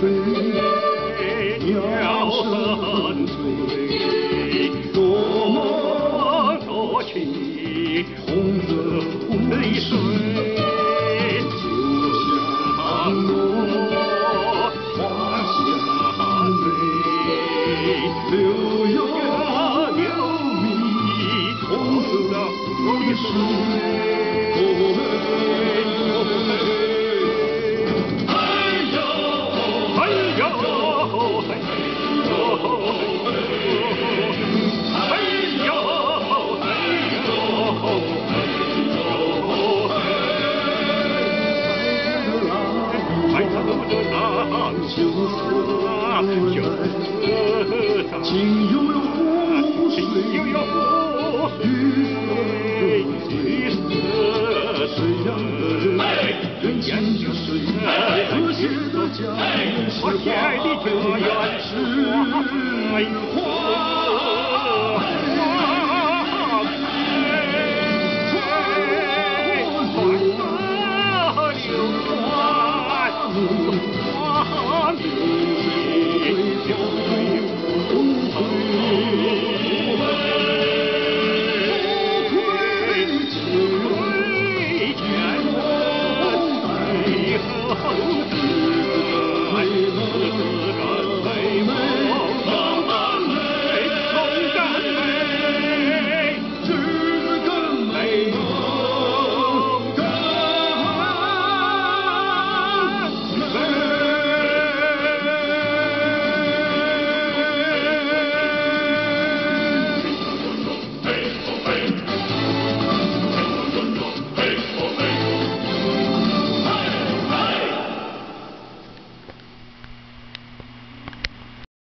飞鸟山水多么多情红色湖水就像我滑下泪流呀流蜜红色湖水。情悠悠湖水，绿色水呀，人人间的水，和谐的家园是花，是花。